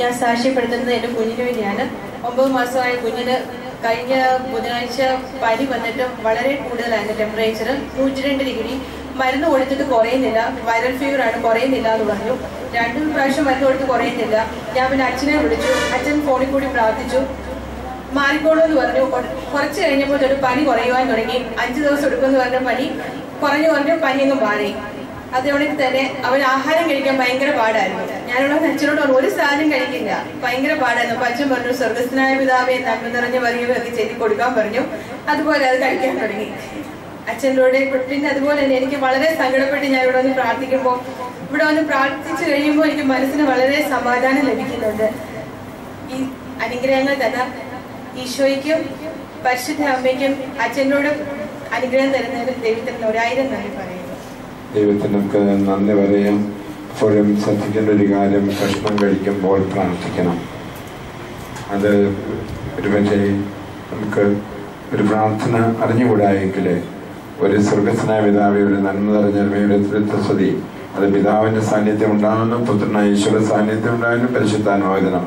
ഞാൻ സാക്ഷ്യപ്പെടുത്തുന്നത് എന്റെ കുഞ്ഞിന് വേണ്ടിയാണ്. ഒമ്പത് മാസമായ കുഞ്ഞിന് കഴിഞ്ഞ ബുധനാഴ്ച പനി വന്നിട്ട് വളരെ കൂടുതലായിരുന്നു ടെമ്പറേച്ചർ നൂറ്റി രണ്ട് ഡിഗ്രി. മരുന്ന് കൊടുത്തിട്ട് കുറയുന്നില്ല. വൈറൽ ഫീവർ ആണ് കുറയുന്നില്ല എന്ന് പറഞ്ഞു. രണ്ടു പ്രാവശ്യം മരുന്ന് കൊടുത്ത് കുറയുന്നില്ല. ഞാൻ പിന്നെ അച്ഛനെ വിളിച്ചു. അച്ഛൻ ഫോണിൽ കൂടി പ്രാർത്ഥിച്ചു. മാറിക്കോളൂ എന്ന് പറഞ്ഞു. കുറച്ച് കഴിഞ്ഞപ്പോൾ ഒരു പനി കുറയുവാൻ തുടങ്ങി. അഞ്ച് ദിവസം എടുക്കുമെന്ന് പറഞ്ഞ പനി കുറഞ്ഞു കുറഞ്ഞു പനിയൊന്നും മാറി. അതോടെ തന്നെ അവൻ ആഹാരം കഴിക്കാൻ ഭയങ്കര പാടായിരുന്നു. ഞാനുള്ള അച്ഛനോട് ഒരു സാധനം കഴിക്കില്ല. ഭയങ്കര പാടായിരുന്നു. അപ്പൊ അച്ഛൻ പറഞ്ഞു സ്വർഗസ്ഥനായ പിതാവെ നന്മ നിറഞ്ഞ പറയുക അത് ചെയ്ത് കൊടുക്കാൻ പറഞ്ഞു. അതുപോലെ അത് കഴിക്കാൻ തുടങ്ങി. അച്ഛന്റെ പിന്നെ അതുപോലെ തന്നെ എനിക്ക് വളരെ സങ്കടപ്പെട്ട് ഞാൻ ഇവിടെ വന്ന് പ്രാർത്ഥിക്കുമ്പോൾ ഇവിടെ വന്ന് പ്രാർത്ഥിച്ചു കഴിയുമ്പോൾ എനിക്ക് മനസ്സിന് വളരെ സമാധാനം ലഭിക്കുന്നുണ്ട്. ഈ അനുഗ്രഹങ്ങൾ തന്നെ ഈശോയ്ക്കും പരിശുദ്ധ അമ്മയ്ക്കും അച്ഛനോട് അനുഗ്രഹം തരുന്നതിന് ദൈവത്തിന് ഒരായിരം നന്ദി പറയുന്നു. ദൈവത്തിന് നമുക്ക് നന്ദി പറയാം എപ്പോഴും ശ്രദ്ധിക്കേണ്ട ഒരു കാര്യം ഭക്ഷണം കഴിക്കുമ്പോൾ പ്രാർത്ഥിക്കണം. അത് ഒരുപക്ഷെ നമുക്ക് ഒരു പ്രാർത്ഥന അറിഞ്ഞുകൂടായെങ്കിൽ ഒരു സ്വർഗസ്നായ പിതാവിയുടെ നന്മ നിറഞ്ഞ തൃത്വസ്വതി അത് പിതാവിന്റെ സാന്നിധ്യം ഉണ്ടാകുന്നു പുത്രനായ ഈശ്വര സാന്നിധ്യം ഉണ്ടാകുന്നു പരിശുദ്ധാനുമോദനം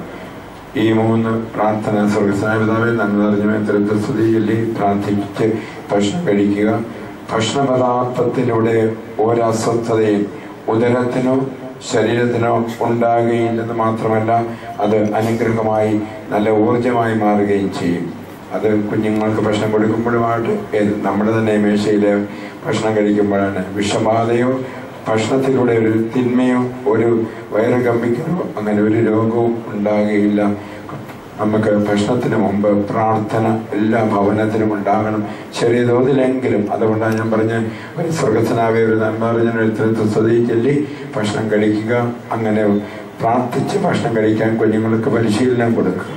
ഈ മൂന്ന് പ്രാർത്ഥന സ്വർഗസ്നായ പിതാവിൽ നന്മ നിറഞ്ഞ തൃത്വസ്തുതി ചൊല്ലി പ്രാർത്ഥിച്ച് ഭക്ഷണം കഴിക്കുക. ഭക്ഷണ പദാർത്ഥത്തിലൂടെ ഒരസ്വസ്ഥതയും ഉദരത്തിനോ ശരീരത്തിനോ ഉണ്ടാകുകയില്ലെന്ന് മാത്രമല്ല അത് അനുഗ്രഹമായി നല്ല ഊർജമായി മാറുകയും ചെയ്യും. അത് കുഞ്ഞുങ്ങൾക്ക് ഭക്ഷണം കൊടുക്കുമ്പോഴുമായിട്ട് നമ്മുടെ തന്നെ മേശയിൽ ഭക്ഷണം കഴിക്കുമ്പോഴാണ് വിഷബാധയോ ഭക്ഷണത്തിലൂടെ ഒരു തിന്മയോ ഒരു വയറ് കമ്പിക്കലോ അങ്ങനെ ഒരു രോഗവും ഉണ്ടാകുകയില്ല. നമുക്ക് ഭക്ഷണത്തിന് മുമ്പ് പ്രാർത്ഥന എല്ലാ ഭവനത്തിലും ഉണ്ടാകണം. ചെറിയ തോതിലെങ്കിലും. അതുകൊണ്ടാണ് ഞാൻ പറഞ്ഞ ഒരു സ്വർഗത്തിനാവെ ഒരു നന്മ അറിഞ്ഞ സ്വതി ചൊല്ലി ഭക്ഷണം കഴിക്കുക അങ്ങനെ പ്രാർത്ഥിച്ച് ഭക്ഷണം കഴിക്കാൻ കുഞ്ഞുങ്ങൾക്ക് പരിശീലനം കൊടുക്കുക.